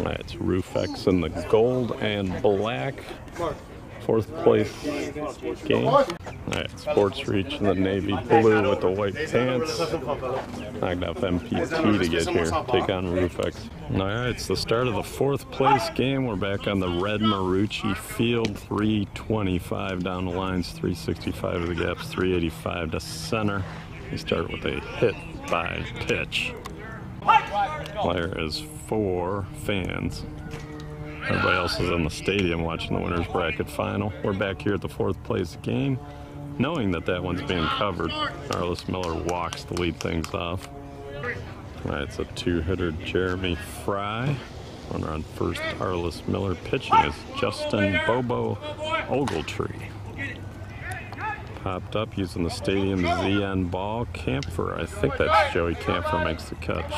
Right, it's Roofx in the gold and black. Fourth place game. Uh, All right, Sports Reach in the navy blue with the white pants. Knocked off MPT to get here. Take on Roofx. All right, it's the start of the fourth place game. We're back on the red Marucci field. 325 down the lines, 365 to the gaps, 385 to center. We start with a hit by pitch. Player is four fans. Everybody else is in the stadium watching the winners bracket final. We're back here at the fourth place game, knowing that that one's being covered. Arliss Miller walks to lead things off. All right, it's a two-hitter Jeremy Fry. Runner on first, Arliss Miller. Pitching is Justin Bobo Ogletree. Popped up using the stadium ZN ball. Camphor, I think that's Joey Camphor makes the catch.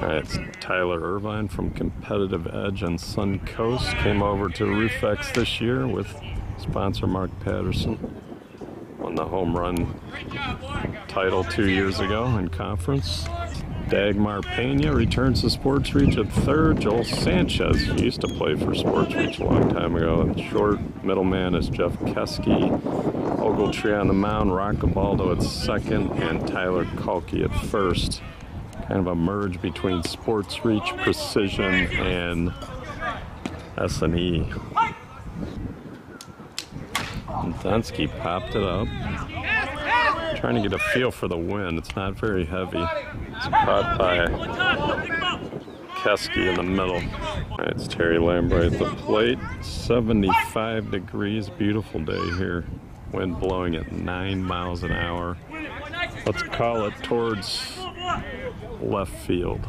All right, it's Tyler Irvine from Competitive Edge and Suncoast. Came over to Roofx this year with sponsor Mark Patterson. Won the home run title two years ago in conference. Dagmar Pena returns to Sports Reach at third. Joel Sanchez used to play for Sports Reach a long time ago. And short middleman is Jeff Keski. Ogletree on the mound, Rockabaldo at second, and Tyler Kalki at first. Kind of a merge between Sports Reach, Precision, and S&E. Dunsky popped it up. Trying to get a feel for the wind. It's not very heavy. It's caught by Keski in the middle. It's Terry Lambright at the plate. 75 degrees. Beautiful day here. Wind blowing at 9 miles an hour. Let's call it towards left field.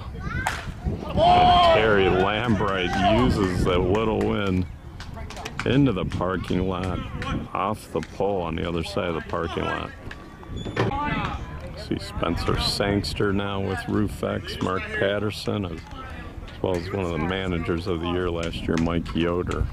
And Terry Lambright uses that little wind into the parking lot, off the pole on the other side of the parking lot. See Spencer Sangster now with Roofx, Mark Patterson, as well as one of the managers of the year last year, Mike Yoder.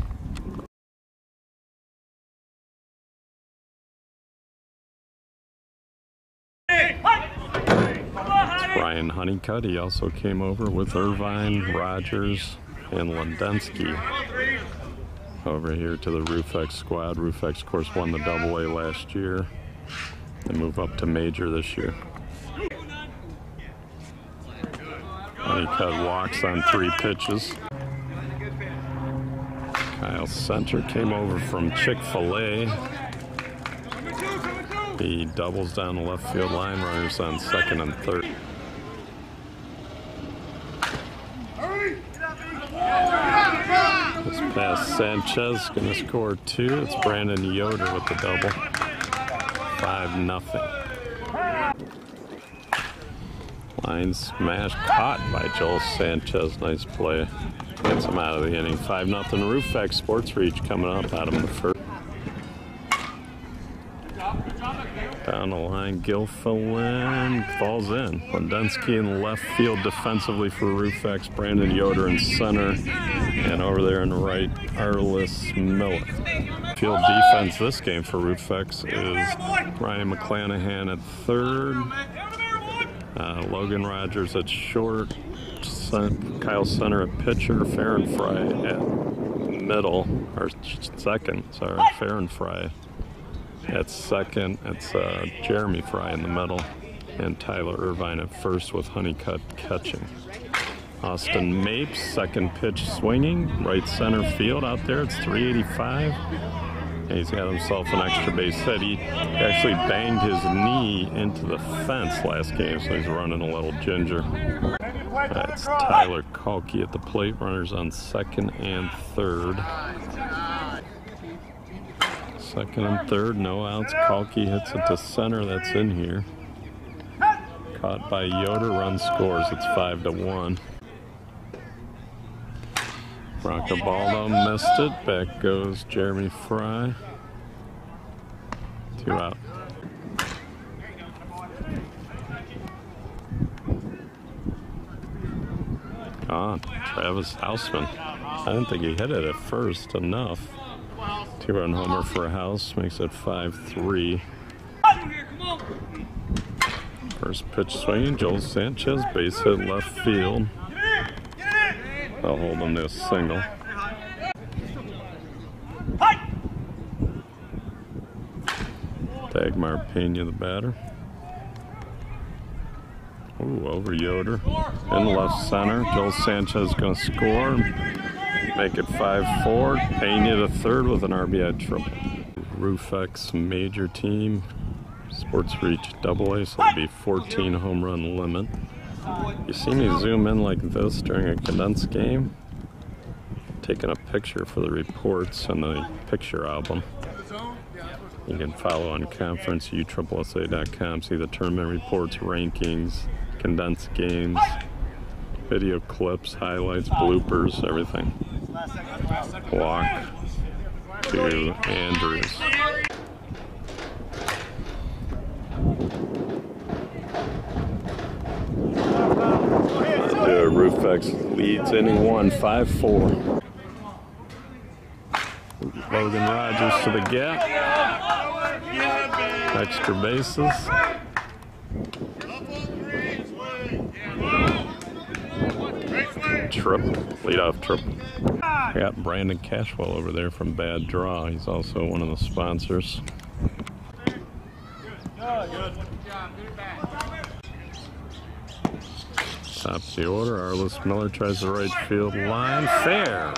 Ryan Honeycutt. He also came over with Irvine, Rogers, and Lendensky over here to the Roofx squad. Roofx, of course, won the double A last year. They move up to major this year. Honeycutt walks on three pitches. Kyle Center came over from Chick-fil-A. He doubles down the left field line, runners on second and third. This pass Sanchez gonna score two. It's Brandon Yoder with the double. Five nothing. Line smash caught by Joel Sanchez. Nice play. Gets him out of the inning. Five nothing. Roofx Sports Reach coming up. Adam the first. Down the line, Gilfillan falls in. Lendensky in left field defensively for Roofx, Brandon Yoder in center, and over there in the right, Arliss Miller. Field defense this game for Roofx is Ryan McClanahan at third, uh, Logan Rogers at short, Kyle Center at pitcher, Farron Fry at middle, or second, sorry, Farron Fry at second, it's uh, Jeremy Fry in the middle, and Tyler Irvine at first with Honeycutt catching. Austin Mapes, second pitch swinging, right center field out there. It's 385. And he's got himself an extra base hit. He actually banged his knee into the fence last game, so he's running a little ginger. That's Tyler Kalki at the plate. Runners on second and third. Second and third, no outs. Kalki hits it to center. That's in here. Caught by Yoder, run scores. It's five to one. Rockabaldo missed it. Back goes Jeremy Fry. Two out. Gone. Travis Hausman. I didn't think he hit it at first enough. Two run homer for a house makes it 5 3. First pitch swinging, Joel Sanchez, base hit left field. They'll hold to a single. Dagmar Pena, the batter. Ooh, over Yoder. In left center. Joel Sanchez going to score. Make it 5-4. Pena to third with an RBI triple. Roofx major team. Sports Reach double A, so it'll be 14 home run limit. You see me zoom in like this during a condensed game? Taking a picture for the reports and the picture album. You can follow on conference USSSA.com, see the tournament reports, rankings, condensed games, video clips, highlights, bloopers, everything. Walk to Andrews. The Roofx leads inning one, 5-4. Logan Rogers to the gap. Extra bases. Trip, leadoff trip. I got Brandon Cashwell over there from Bad Draw. He's also one of the sponsors. Top of the order, Arliss Miller tries the right field line. Fair.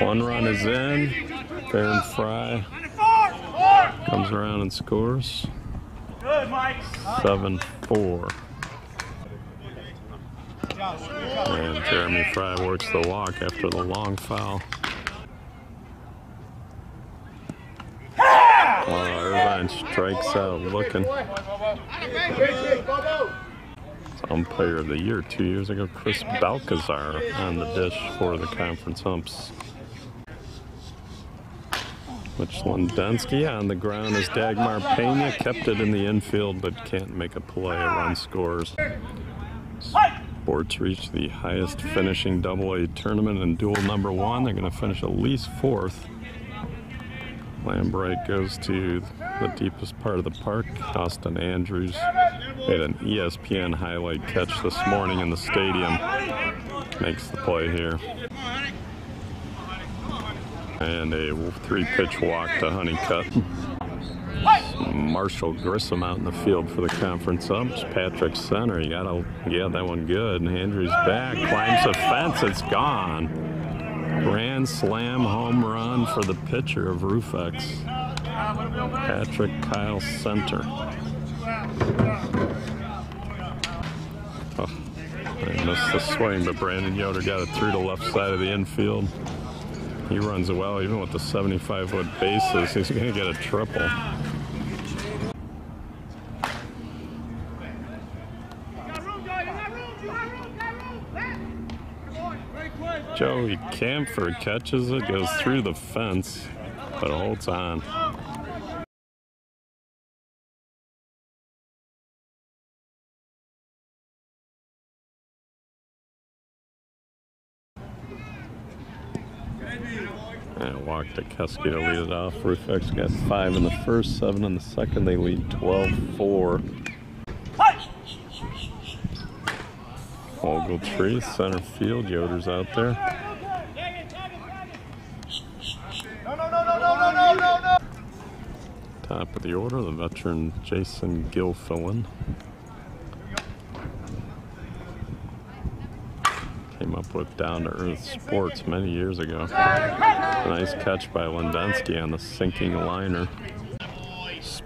One run is in. And Fry comes around and scores. 7-4. And Jeremy Fry works the walk after the long foul. Oh, Irvine strikes out looking. Umpire of the Year two years ago, Chris Balcazar on the dish for the conference humps. Which Lundensky on the ground as Dagmar Pena kept it in the infield but can't make a play. A run scores. Sports reached the highest finishing double A tournament in dual number one. They're going to finish at least fourth. Lambright goes to the deepest part of the park. Austin Andrews made an ESPN highlight catch this morning in the stadium. Makes the play here. And a three pitch walk to Honeycutt. Marshall Grissom out in the field for the conference umps. Patrick Center, you gotta, yeah, that one good. Andrews back, climbs the fence, it's gone. Grand slam home run for the pitcher of Roofx. Patrick Kyle Center. Oh, I missed the swing, but Brandon Yoder got it through the left side of the infield. He runs well, even with the 75 foot bases, he's going to get a triple. Joey Camphor catches it, goes through the fence, but holds on. And walk to Kesky to lead it off. Roofx got five in the first, seven in the second. They lead 12-4. Ogletree, center field. Yoder's out there. Top of the order, the veteran Jason Gilfillan. Came up with Down to Earth Sports many years ago. Nice catch by Lundensky on the sinking liner.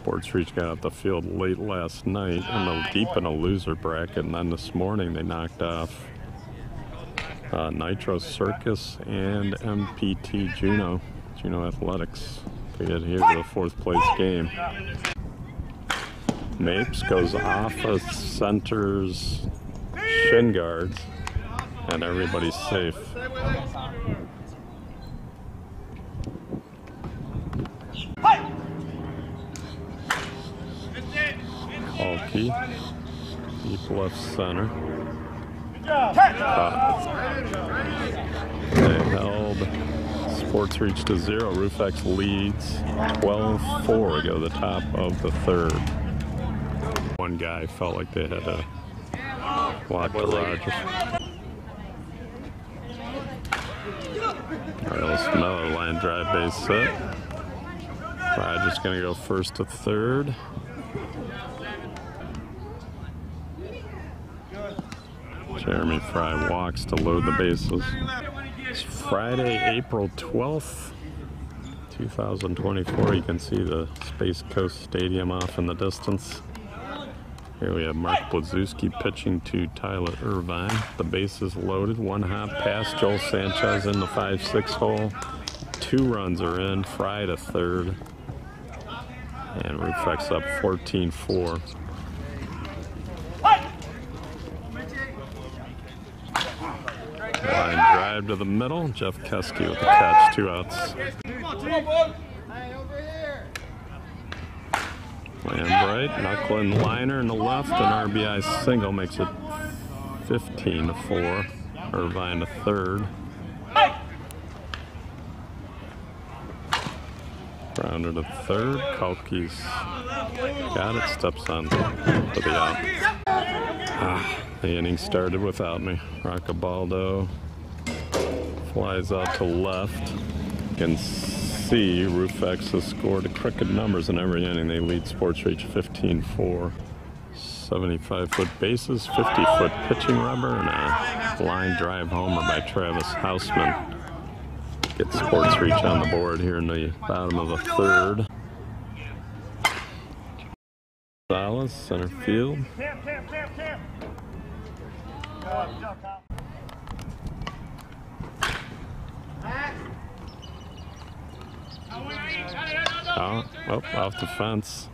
Sports Reach got out the field late last night and a deep in a loser bracket, and then this morning they knocked off uh, Nitro Circus and MPT Juno, Juno Athletics to get here to the fourth place game. Mapes goes off of center's shin guards, and everybody's safe. Deep left center. Uh, they held Sports Reach to zero. Roofx leads 12-4 ago, the top of the third. One guy felt like they had a walk to Rogers. Arliss Miller line drive base hit. Rogers gonna go first to third. Jeremy Fry walks to load the bases. It's Friday, April 12th, 2024. You can see the Space Coast Stadium off in the distance. Here we have Mark Blazewski pitching to Tyler Irvine. The base is loaded. One hop past Joel Sanchez in the 5-6 hole. Two runs are in. Fry to third. And Roofx up 14-4. Line drive to the middle. Jeff Keski with the catch. Two outs. Lambright, liner in the left, an RBI single makes it 15 to 4. Irvine to third. Rounder to third. Kalki's got it, steps on to the out. Ah, the inning started without me. Roccabaldo flies out to left. You can see Roofx has scored crooked numbers in every inning. They lead Sports Reach 15-4. 75 foot bases, 50 foot pitching rubber, and a line drive homer by Travis Hausman. Get Sports Reach on the board here in the bottom of the third. Gonzalez, center field. Oh, off the fence.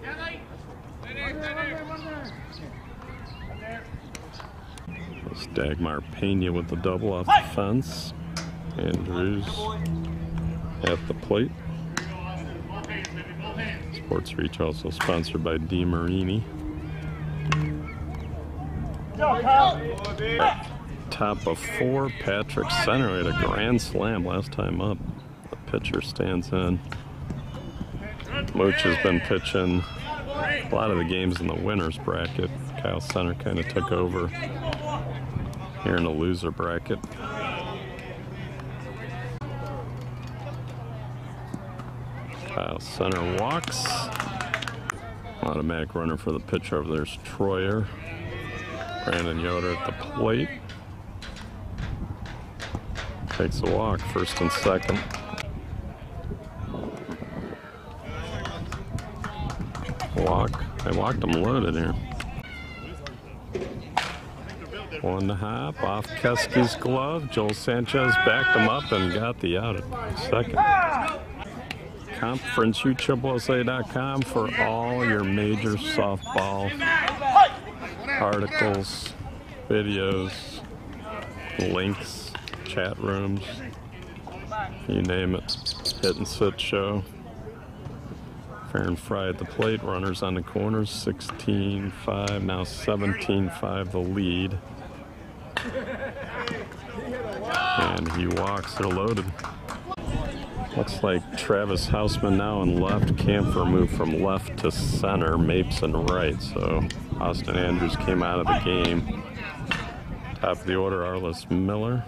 Dagmar Pena with the double off the fence. Andrews at the plate. Sports Reach also sponsored by DeMarini. Top of four, Patrick Center had a grand slam last time up. The pitcher stands in. Mooch has been pitching a lot of the games in the winner's bracket. Kyle Center kind of took over here in the loser bracket. Kyle Center walks. Automatic runner for the pitcher over there's Troyer. Brandon Yoder at the plate. Takes a walk, first and second. Walk. I walked them loaded here. One to hop off Keski's glove. Joel Sanchez backed him up and got the out at second. ConferenceUSSSA.com for all your major softball articles, videos, links, chat rooms, you name it. Hit and sit show. Farron Fry at the plate, runners on the corners, 16-5, now 17-5 the lead. And he walks, they're loaded. Looks like Travis Hausman now in left, Camphor moved from left to center, Mapes and right, so Austin Andrews came out of the game. Top of the order, Arliss Miller.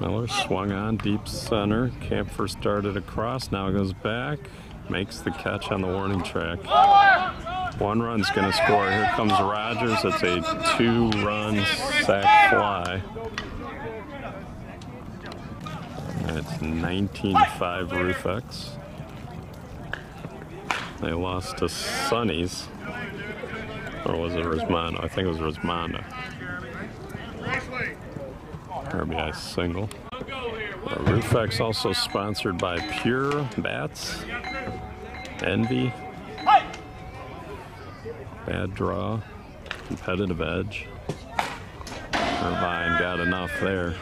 Miller swung on deep center. Camphor started across, now goes back. Makes the catch on the warning track. One run's gonna score. Here comes Rogers. It's a two-run sac fly. And it's 19-5 Roofx. They lost to Sonny's. Or was it Rismondo? I think it was Rismondo. RBI single. Roofx also sponsored by Pure Bats, Envy, Bad Draw, Competitive Edge. Irvine got enough there.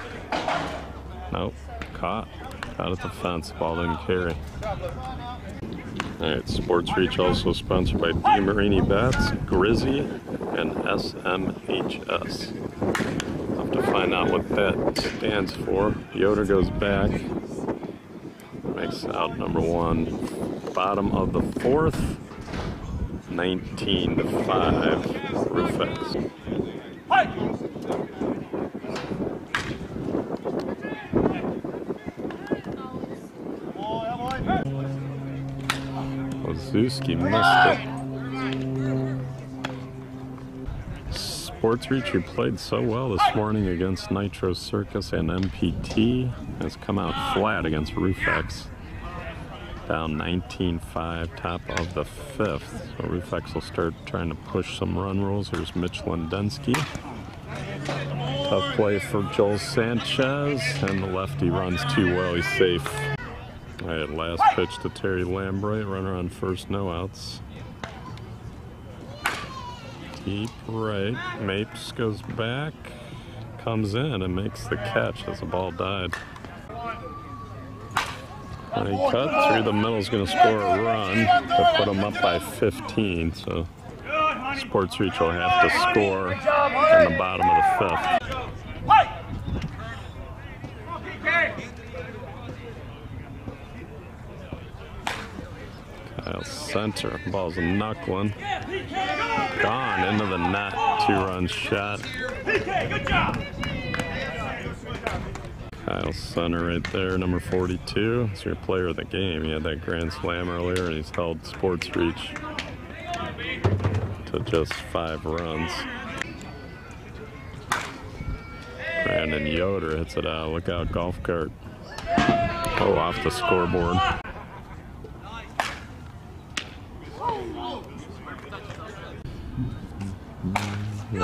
Nope, caught. Out at the fence, ball didn't carry. All right, Sports Reach also sponsored by DeMarini Bats, Grizzy, and SMHS to find out what that stands for. Yoder goes back, makes out number one, bottom of the fourth, 19 to 5, Roofx. Ozuski missed it. Sports Reach, who played so well this morning against Nitro Circus and MPT, has come out flat against Roofx. Down 19-5, top of the fifth. So Roofx will start trying to push some run rules. Here's Mitch Lindensky. Tough play for Joel Sanchez, and the lefty runs too well. He's safe. All right, last pitch to Terry Lambright, runner on first, no outs. Deep right, Mapes goes back, comes in and makes the catch as the ball died. And he cut through the middle is going to score a run to put them up by 15. So Sports Reach will have to score in the bottom of the fifth. Center, ball's a knuckling. Gone into the net, two-run shot. Kyle Center right there, number 42. He's your player of the game. He had that grand slam earlier, and he's held Sports Reach to just five runs. Brandon Yoder hits it out. Look out, golf cart. Oh, off the scoreboard.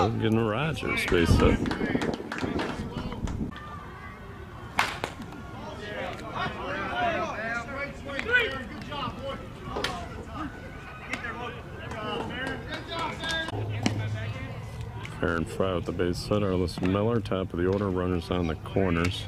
Logan Rogers base hit. Farron Fry with the base hit. Arliss Miller, top of the order, runners on the corners.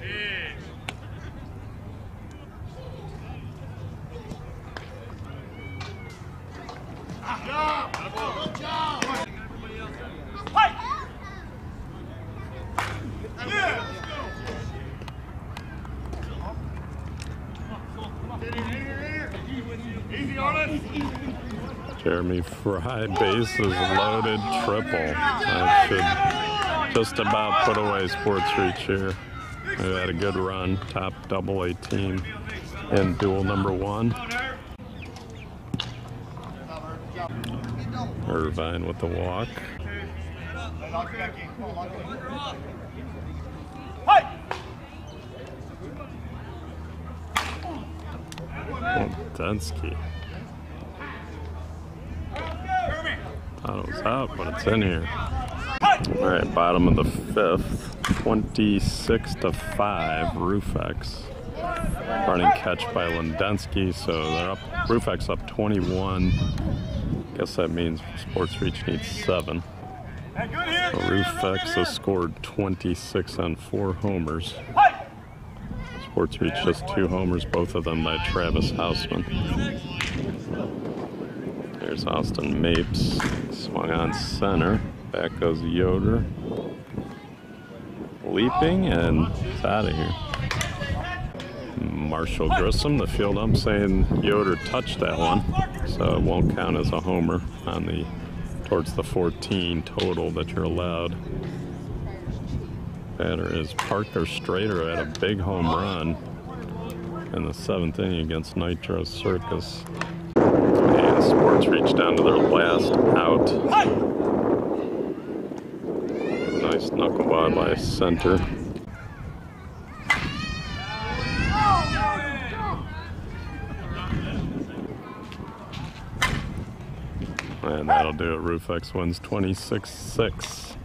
Jeremy Fry, bases loaded, triple. That should just about put away Sports Reach here. They had a good run, top double A team in duel number one. Irvine with the walk. Dunsky. Was out, but it's in here. All right, bottom of the fifth, 26 to 5, Roofx. Running catch by Lindensky, so they're up, Roofx up 21. Guess that means Sports Reach needs seven. So has scored 26 on four homers. Sports Reach just two homers, both of them by Travis Hausman. There's Austin Mapes, swung on center. Back goes Yoder. Leaping and it's out of here. Marshall Grissom, the field ump saying Yoder touched that one, so it won't count as a homer on the towards the 14 total that you're allowed. Batter is Parker Strader had a big home run in the seventh inning against Nitro Circus. And Sports Reach down to their last out. Nice knuckleball by center. And that'll do it. Roofx wins 26 6.